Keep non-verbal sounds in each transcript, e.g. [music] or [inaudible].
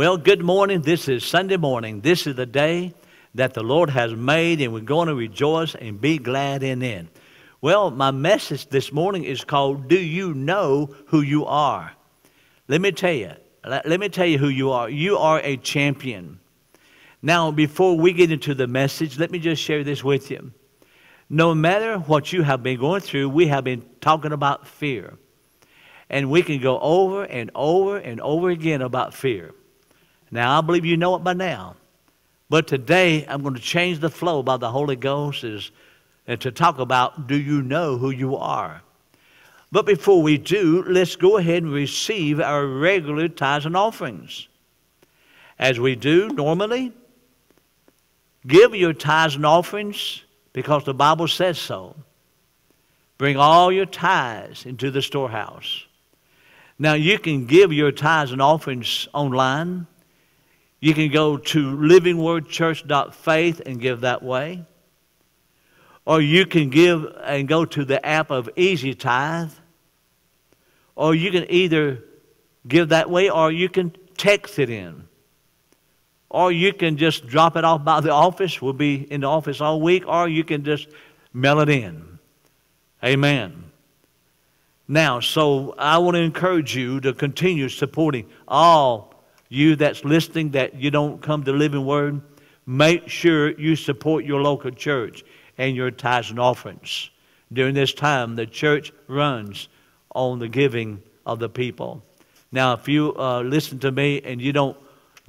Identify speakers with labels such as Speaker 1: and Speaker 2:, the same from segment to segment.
Speaker 1: Well, good morning. This is Sunday morning. This is the day that the Lord has made, and we're going to rejoice and be glad in it. Well, my message this morning is called Do You Know Who You Are? Let me tell you, let, me tell you who you are. You are a champion. Now, before we get into the message, let me just share this with you. No matter what you have been going through, we have been talking about fear. And we can go over and over and over again about fear. Now, I believe you know it by now. But today, I'm going to change the flow by the Holy Ghost is, and to talk about do you know who you are? But before we do, let's go ahead and receive our regular tithes and offerings. As we do normally, give your tithes and offerings because the Bible says so. Bring all your tithes into the storehouse. Now, you can give your tithes and offerings online. You can go to livingwordchurch.faith and give that way. Or you can give and go to the app of Easy Tithe. Or you can either give that way or you can text it in. Or you can just drop it off by the office. We'll be in the office all week. Or you can just mail it in. Amen. Now, so I want to encourage you to continue supporting all you that's listening that you don't come to Living Word, make sure you support your local church and your tithes and offerings. During this time, the church runs on the giving of the people. Now, if you uh, listen to me and you don't,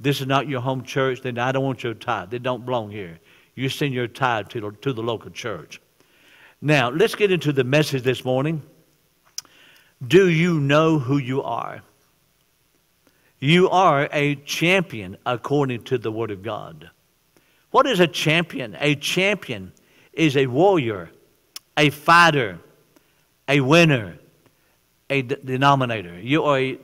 Speaker 1: this is not your home church, then I don't want your tithe. They don't belong here. You send your tithe to, to the local church. Now, let's get into the message this morning. Do you know who you are? You are a champion according to the Word of God. What is a champion? A champion is a warrior, a fighter, a winner, a denominator. You are a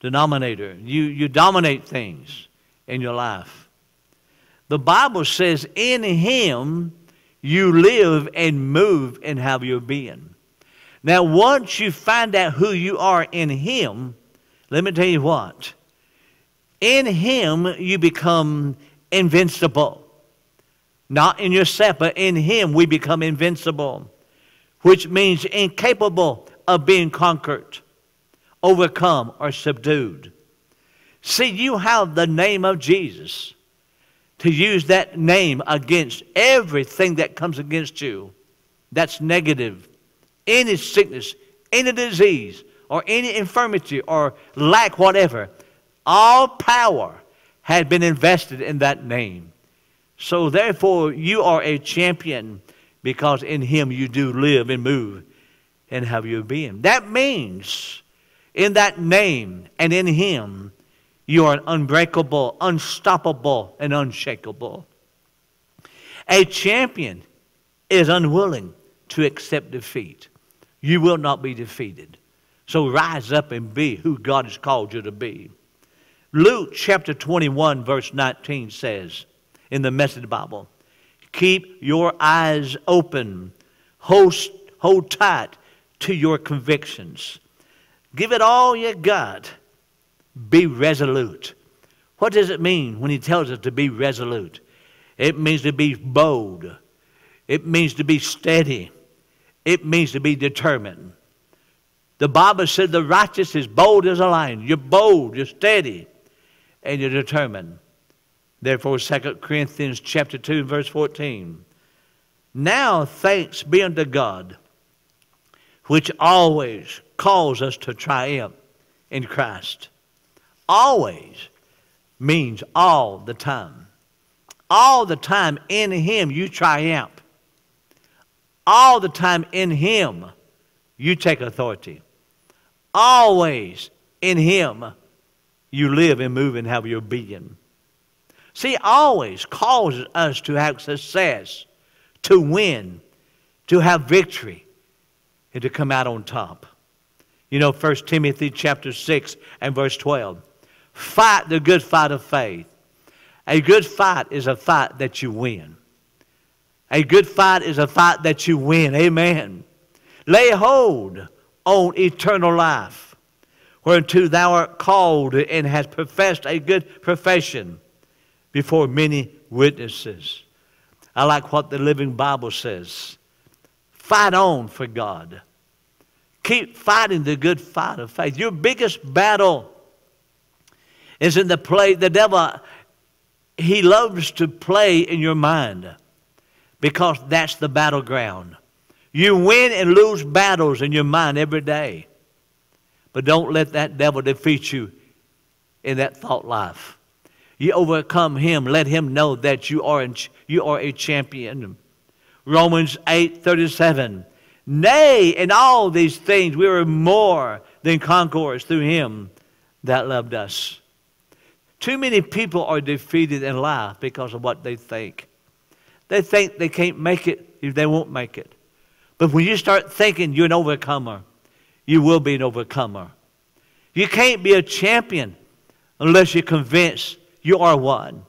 Speaker 1: denominator. You, you dominate things in your life. The Bible says, in Him you live and move and have your being. Now, once you find out who you are in Him, let me tell you what in Him you become invincible. Not in yourself, but in Him we become invincible, which means incapable of being conquered, overcome, or subdued. See, you have the name of Jesus to use that name against everything that comes against you that's negative, any sickness, any disease, or any infirmity, or lack, whatever. All power had been invested in that name. So therefore, you are a champion because in him you do live and move and have your being. That means in that name and in him, you are unbreakable, unstoppable, and unshakable. A champion is unwilling to accept defeat. You will not be defeated. So rise up and be who God has called you to be. Luke chapter 21, verse 19 says in the Message Bible, Keep your eyes open, hold, hold tight to your convictions. Give it all you got. Be resolute. What does it mean when he tells us to be resolute? It means to be bold. It means to be steady. It means to be determined. The Bible said the righteous is bold as a lion. You're bold, you're steady and you're determined. Therefore, 2 Corinthians chapter 2, verse 14. Now thanks be unto God, which always calls us to triumph in Christ. Always means all the time. All the time in Him you triumph. All the time in Him you take authority. Always in Him you live and move and have your being. See, always causes us to have success, to win, to have victory, and to come out on top. You know, 1 Timothy chapter 6 and verse 12. Fight the good fight of faith. A good fight is a fight that you win. A good fight is a fight that you win. Amen. Lay hold on eternal life whereunto thou art called and hast professed a good profession before many witnesses. I like what the Living Bible says. Fight on for God. Keep fighting the good fight of faith. Your biggest battle is in the play. The devil, he loves to play in your mind because that's the battleground. You win and lose battles in your mind every day. But don't let that devil defeat you in that thought life. You overcome him. Let him know that you are, in, you are a champion. Romans 8 37. Nay, in all these things we are more than conquerors through him that loved us. Too many people are defeated in life because of what they think. They think they can't make it if they won't make it. But when you start thinking you're an overcomer, you will be an overcomer. You can't be a champion unless you're convinced you are one.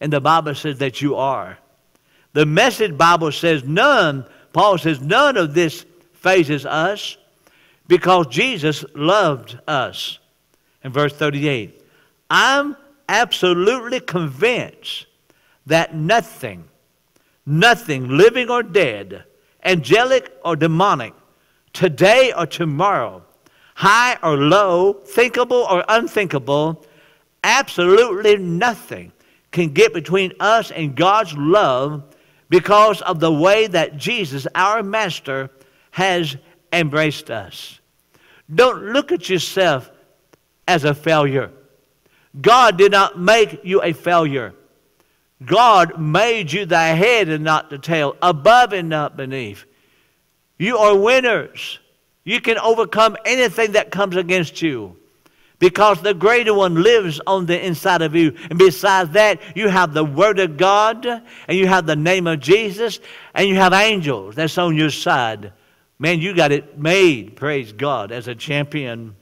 Speaker 1: And the Bible says that you are. The message Bible says none, Paul says, none of this fazes us because Jesus loved us. In verse 38, I'm absolutely convinced that nothing, nothing living or dead, angelic or demonic, today or tomorrow, high or low, thinkable or unthinkable, absolutely nothing can get between us and God's love because of the way that Jesus, our Master, has embraced us. Don't look at yourself as a failure. God did not make you a failure. God made you the head and not the tail, above and not beneath. You are winners. You can overcome anything that comes against you because the greater one lives on the inside of you. And besides that, you have the Word of God, and you have the name of Jesus, and you have angels that's on your side. Man, you got it made, praise God, as a champion.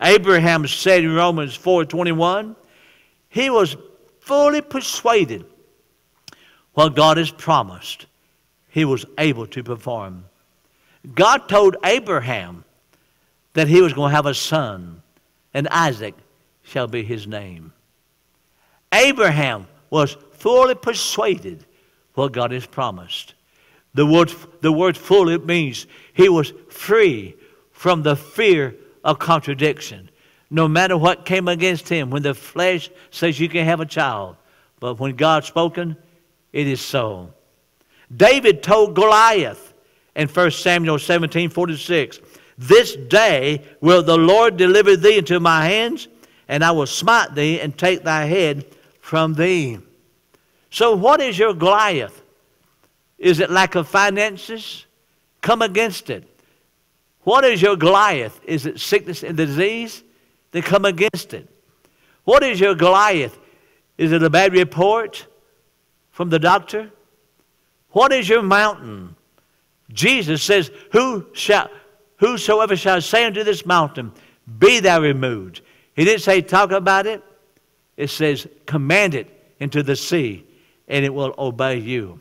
Speaker 1: Abraham said in Romans 4:21, he was fully persuaded what God has promised, he was able to perform. God told Abraham that he was going to have a son, and Isaac shall be his name. Abraham was fully persuaded what God has promised. The word, the word fully means he was free from the fear of contradiction. No matter what came against him, when the flesh says you can have a child, but when God's spoken, it is so. David told Goliath, in 1 Samuel 17 46. This day will the Lord deliver thee into my hands, and I will smite thee and take thy head from thee. So, what is your Goliath? Is it lack of finances? Come against it. What is your Goliath? Is it sickness and disease? Then come against it. What is your Goliath? Is it a bad report from the doctor? What is your mountain? Jesus says, Who shall, Whosoever shall say unto this mountain, Be thou removed. He didn't say talk about it. It says command it into the sea, and it will obey you.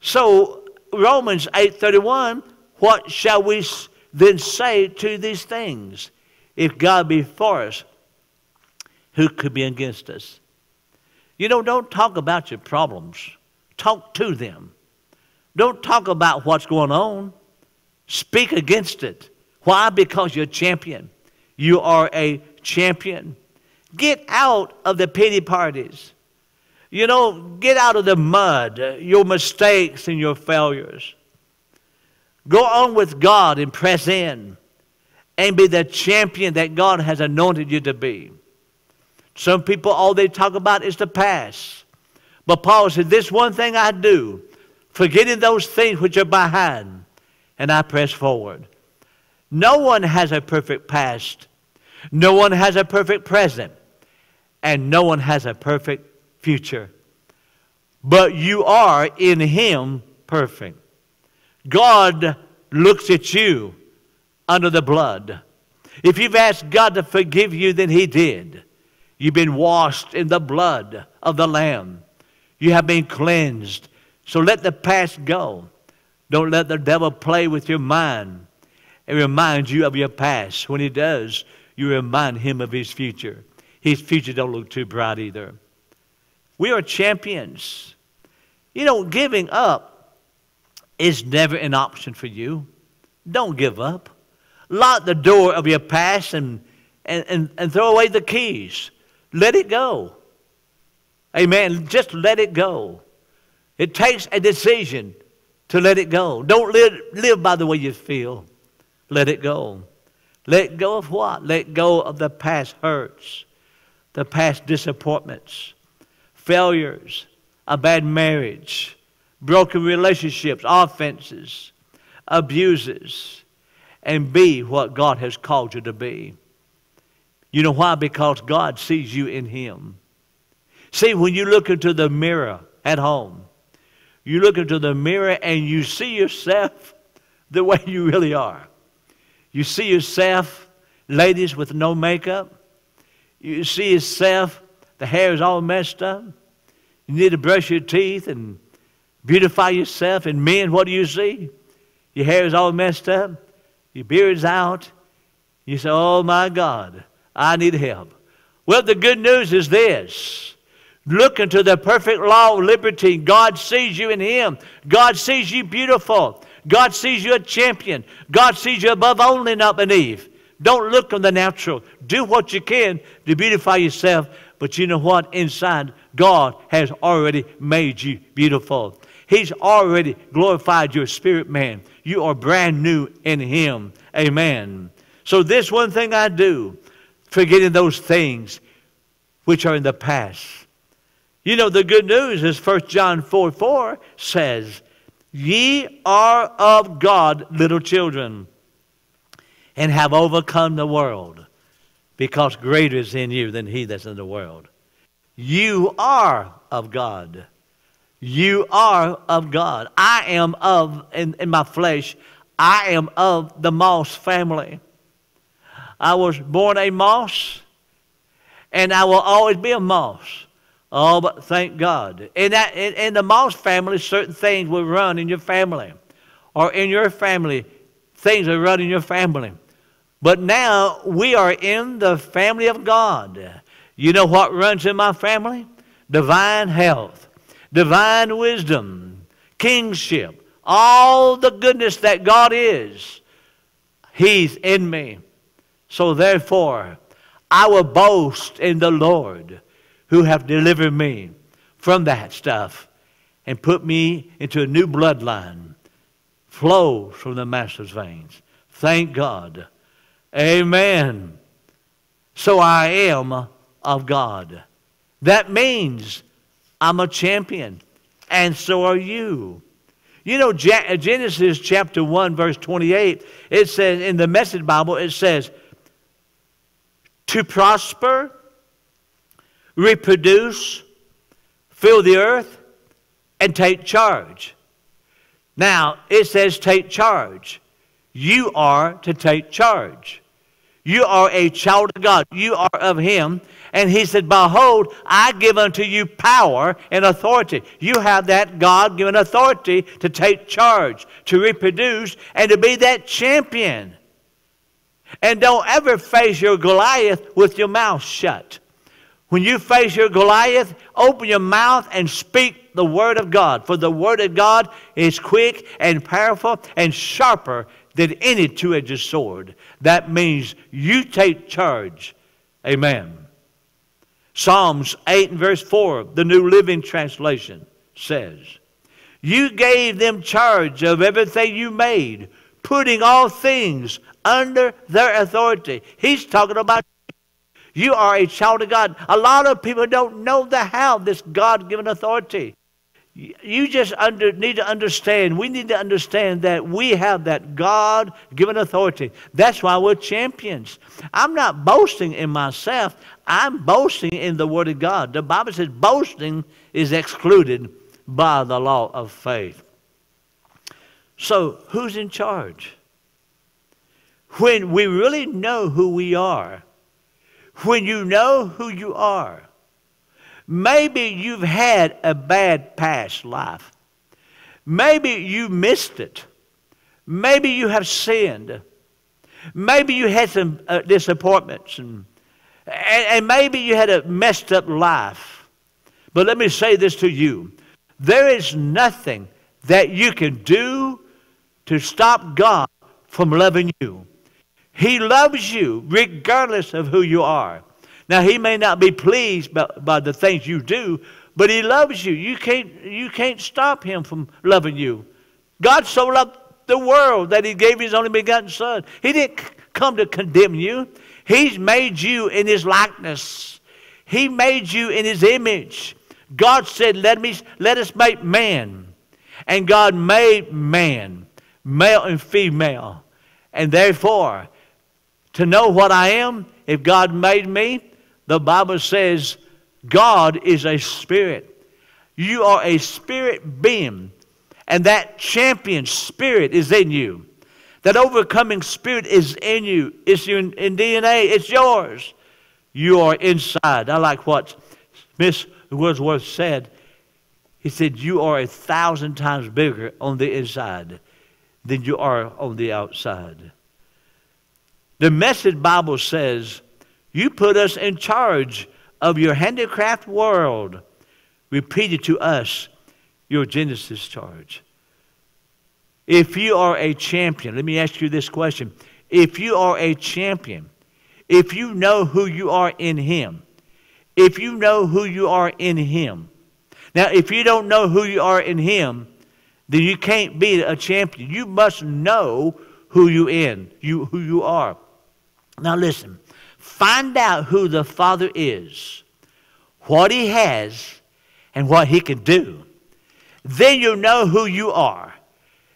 Speaker 1: So Romans 8:31, what shall we then say to these things? If God be for us, who could be against us? You know, don't talk about your problems. Talk to them. Don't talk about what's going on. Speak against it. Why? Because you're a champion. You are a champion. Get out of the pity parties. You know, get out of the mud, uh, your mistakes and your failures. Go on with God and press in and be the champion that God has anointed you to be. Some people, all they talk about is the past. But Paul said, This one thing I do, forgetting those things which are behind, and I press forward. No one has a perfect past. No one has a perfect present. And no one has a perfect future. But you are in Him perfect. God looks at you under the blood. If you've asked God to forgive you, then He did. You've been washed in the blood of the Lamb. You have been cleansed. So let the past go. Don't let the devil play with your mind and remind you of your past. When he does, you remind him of his future. His future don't look too bright either. We are champions. You know, giving up is never an option for you. Don't give up. Lock the door of your past and, and, and, and throw away the keys. Let it go. Amen. Just let it go. It takes a decision to let it go. Don't live, live by the way you feel. Let it go. Let go of what? Let go of the past hurts, the past disappointments, failures, a bad marriage, broken relationships, offenses, abuses, and be what God has called you to be. You know why? Because God sees you in Him. See, when you look into the mirror at home, you look into the mirror and you see yourself [laughs] the way you really are. You see yourself, ladies, with no makeup. You see yourself, the hair is all messed up. You need to brush your teeth and beautify yourself. And men, what do you see? Your hair is all messed up. Your beard's out. You say, Oh my God, I need help. Well, the good news is this Look into the perfect law of liberty. God sees you in Him. God sees you beautiful. God sees you a champion. God sees you above only, not beneath. Don't look on the natural. Do what you can to beautify yourself. But you know what? Inside, God has already made you beautiful. He's already glorified your spirit man. You are brand new in Him. Amen. So, this one thing I do, forgetting those things which are in the past you know, the good news is 1 John 4 4 says, Ye are of God, little children, and have overcome the world, because greater is in you than he that's in the world. You are of God. You are of God. I am of, in, in my flesh, I am of the Moss family. I was born a Moss, and I will always be a Moss. Oh, but thank God. In, that, in, in the Moss family, certain things will run in your family. Or in your family, things will run in your family. But now we are in the family of God. You know what runs in my family? Divine health, divine wisdom, kingship, all the goodness that God is. He's in me. So therefore, I will boast in the Lord who have delivered me from that stuff and put me into a new bloodline flows from the master's veins. Thank God. Amen. So I am of God. That means I'm a champion, and so are you. You know, Genesis chapter 1, verse 28, it says, in the Message Bible, it says, to prosper reproduce, fill the earth, and take charge. Now, it says take charge. You are to take charge. You are a child of God. You are of Him. And He said, Behold, I give unto you power and authority. You have that God given authority to take charge, to reproduce, and to be that champion. And don't ever face your Goliath with your mouth shut. When you face your Goliath, open your mouth and speak the Word of God. For the Word of God is quick and powerful and sharper than any two edged sword. That means you take charge. Amen. Psalms 8 and verse 4, the New Living Translation says, You gave them charge of everything you made, putting all things under their authority. He's talking about you are a child of God. A lot of people don't know the how, this God given authority. You just under, need to understand, we need to understand that we have that God given authority. That's why we're champions. I'm not boasting in myself, I'm boasting in the Word of God. The Bible says boasting is excluded by the law of faith. So, who's in charge? When we really know who we are, when you know who you are. Maybe you've had a bad past life. Maybe you missed it. Maybe you have sinned. Maybe you had some uh, disappointments, and, and, and maybe you had a messed up life. But let me say this to you there is nothing that you can do to stop God from loving you. He loves you regardless of who you are. Now, He may not be pleased by, by the things you do, but He loves you. You can't, you can't stop Him from loving you. God so loved the world that He gave His only begotten Son. He didn't come to condemn you, He's made you in His likeness, He made you in His image. God said, Let, me, let us make man. And God made man, male and female. And therefore, to know what I am, if God made me, the Bible says God is a spirit. You are a spirit being, and that champion spirit is in you. That overcoming spirit is in you. It's in, in DNA. It's yours. You are inside. I like what Smith Wigglesworth said. He said, You are a thousand times bigger on the inside than you are on the outside. The Message Bible says, You put us in charge of your handicraft world. Repeated to us your Genesis charge. If you are a champion, let me ask you this question. If you are a champion, if you know who you are in Him, if you know who you are in Him. Now, if you don't know who you are in Him, then you can't be a champion. You must know who you in, you who you are. Now listen, find out who the Father is, what He has, and what He can do. Then you'll know who you are,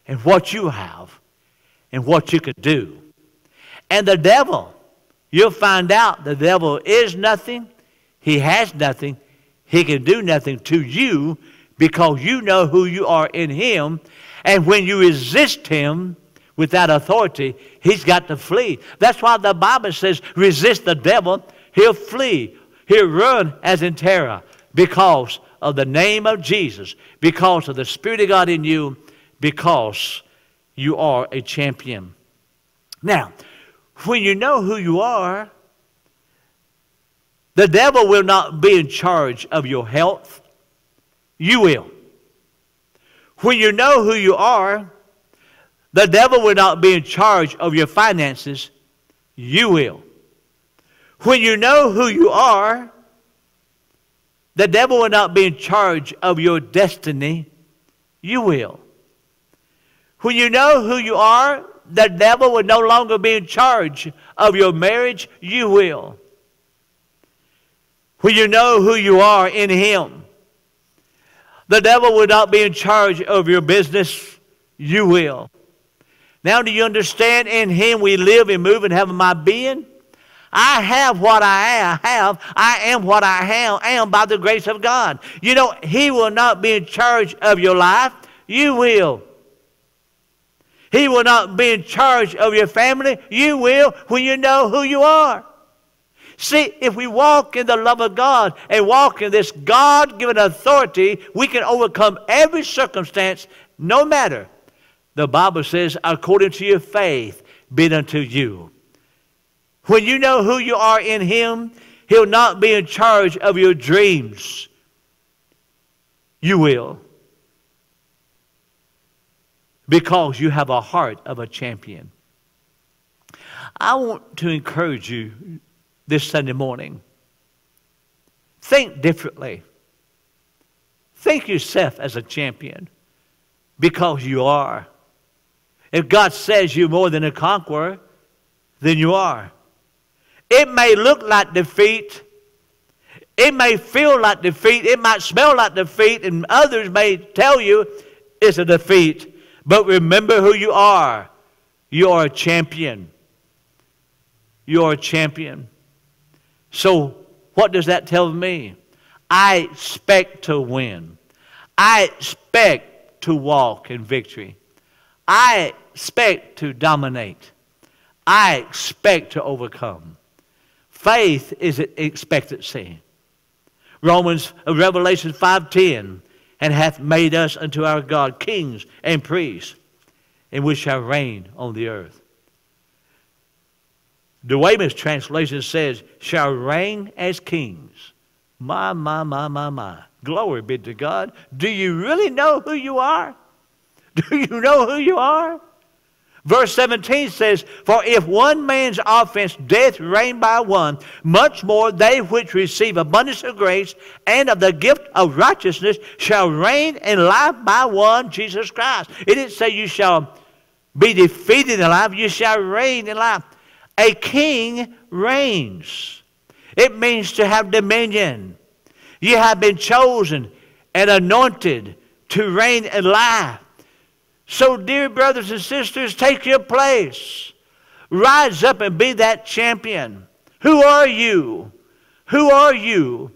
Speaker 1: and what you have, and what you can do. And the devil, you'll find out the devil is nothing he has nothing. He can do nothing to you because you know who you are in Him. And when you resist Him with that authority, He's got to flee. That's why the Bible says, resist the devil, he'll flee. He'll run as in terror because of the name of Jesus, because of the Spirit of God in you, because you are a champion. Now, when you know who you are, the devil will not be in charge of your health. You will. When you know who you are, the devil will not be in charge of your finances. You will. When you know who you are, the devil will not be in charge of your destiny. You will. When you know who you are, the devil will no longer be in charge of your marriage. You will when you know who you are in Him. The devil will not be in charge of your business, you will. Now, do you understand? In Him we live and move and have my being. I have what I have. I am what I am by the grace of God. You know, He will not be in charge of your life. You will. He will not be in charge of your family. You will when you know who you are. See, if we walk in the love of God and walk in this God given authority, we can overcome every circumstance, no matter. The Bible says, according to your faith, be unto you. When you know who you are in Him, He'll not be in charge of your dreams. You will. Because you have a heart of a champion. I want to encourage you this Sunday morning. Think differently. Think yourself as a champion because you are. If God says you're more than a conqueror, then you are. It may look like defeat. It may feel like defeat. It might smell like defeat, and others may tell you it's a defeat. But remember who you are. You are a champion. You are a champion. So, what does that tell me? I expect to win. I expect to walk in victory. I expect to dominate. I expect to overcome. Faith is expectancy. Romans, uh, Revelation 5.10, and hath made us unto our God kings and priests, and we shall reign on the earth. The Weymouth translation says, shall reign as kings. My, my, my, my, my. Glory be to God. Do you really know who you are? [laughs] Do you know who you are? Verse 17 says, For if one man's offense death reigned by one, much more they which receive abundance of grace and of the gift of righteousness shall reign in life by one, Jesus Christ. It didn't say you shall be defeated in life, you shall reign in life. A king reigns. It means to have dominion. You have been chosen and anointed to reign in life. So, dear brothers and sisters, take your place. Rise up and be that champion. Who are you? Who are you?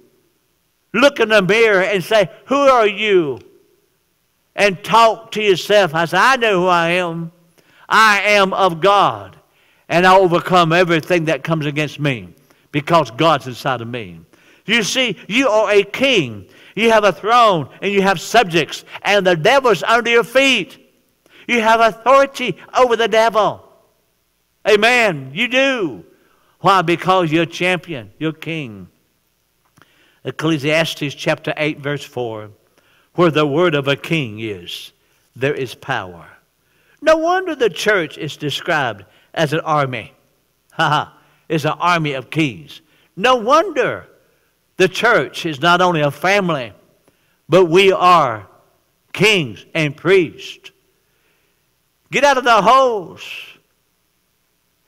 Speaker 1: Look in the mirror and say, Who are you? And talk to yourself. I say, I know who I am. I am of God. And I overcome everything that comes against me because God's inside of me. You see, you are a king. You have a throne and you have subjects, and the devil's under your feet. You have authority over the devil. Amen. You do. Why? Because you're a champion, you're king. Ecclesiastes chapter 8, verse 4 where the word of a king is, there is power. No wonder the church is described as an army. Ha ha. It's an army of kings. No wonder the church is not only a family, but we are kings and priests. Get out of the holes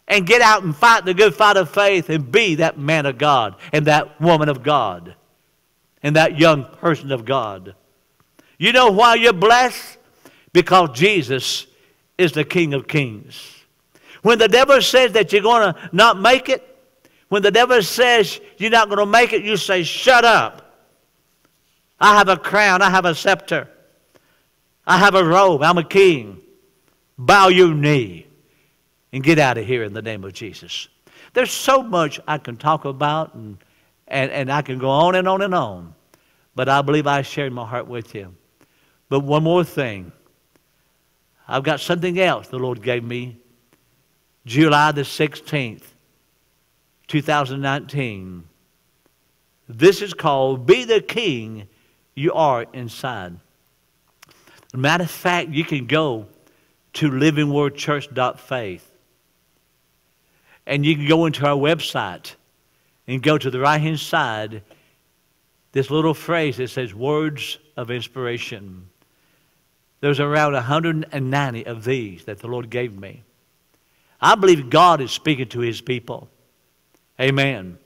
Speaker 1: and get out and fight the good fight of faith and be that man of God and that woman of God and that young person of God. You know why you're blessed? Because Jesus is the King of Kings. When the devil says that you're going to not make it, when the devil says you're not going to make it, you say, Shut up. I have a crown, I have a scepter, I have a robe, I'm a king bow your knee and get out of here in the name of Jesus. There's so much I can talk about, and, and, and I can go on and on and on, but I believe I shared my heart with you. But one more thing I've got something else the Lord gave me July the 16th, 2019. This is called Be the King You Are Inside. Matter of fact, you can go to livingwordchurch.faith. And you can go into our website and go to the right hand side, this little phrase that says words of inspiration. There's around 190 of these that the Lord gave me. I believe God is speaking to his people. Amen.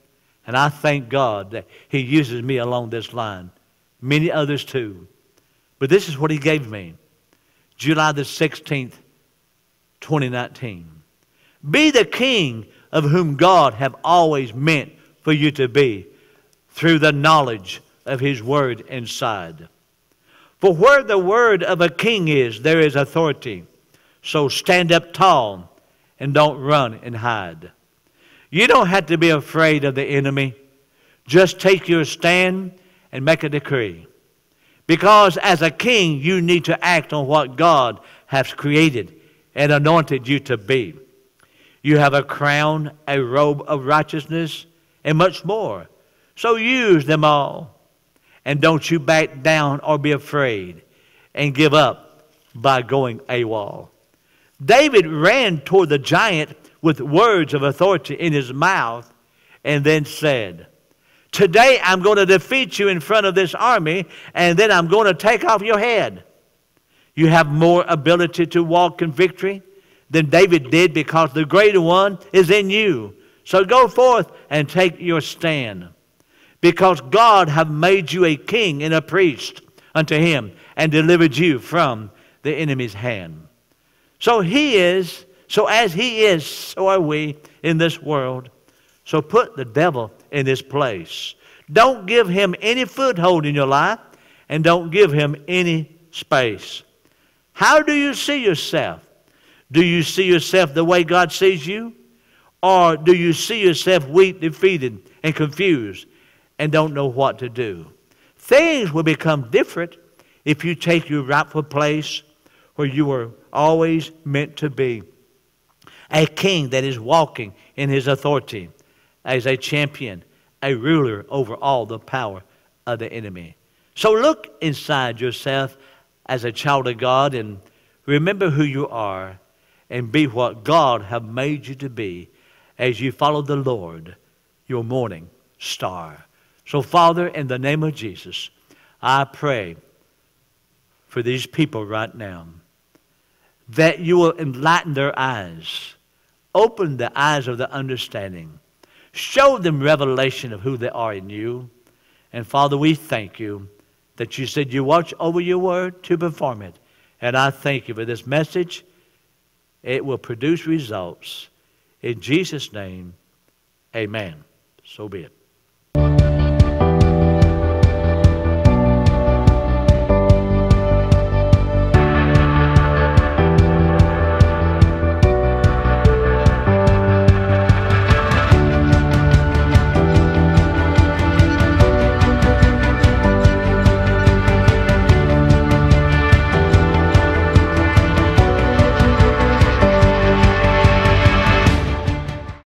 Speaker 1: And I thank God that he uses me along this line. Many others too. But this is what he gave me. July the 16th, 2019. Be the king of whom God have always meant for you to be through the knowledge of his word inside. For where the word of a king is, there is authority. So stand up tall and don't run and hide. You don't have to be afraid of the enemy. Just take your stand and make a decree. Because as a king, you need to act on what God has created and anointed you to be. You have a crown, a robe of righteousness, and much more. So use them all. And don't you back down or be afraid and give up by going AWOL. David ran toward the giant with words of authority in his mouth and then said, Today I'm going to defeat you in front of this army, and then I'm going to take off your head. You have more ability to walk in victory than David did because the greater one is in you. So go forth and take your stand. Because God have made you a king and a priest unto him and delivered you from the enemy's hand. So he is, so as he is, so are we in this world. So put the devil in his place. Don't give him any foothold in your life and don't give him any space. How do you see yourself? Do you see yourself the way God sees you? Or do you see yourself weak, defeated, and confused and don't know what to do? Things will become different if you take your rightful place where you were always meant to be. a king that is walking in his authority as a champion, a ruler over all the power of the enemy. So look inside yourself as a child of God and remember who you are and be what God have made you to be as you follow the Lord, your morning star. So, Father, in the name of Jesus, I pray for these people right now that you will enlighten their eyes, open the eyes of their understanding, show them revelation of who they are in you. And Father, we thank you that you said you watch over your word to perform it. And I thank you for this message. It will produce results. In Jesus' name, amen. So be it.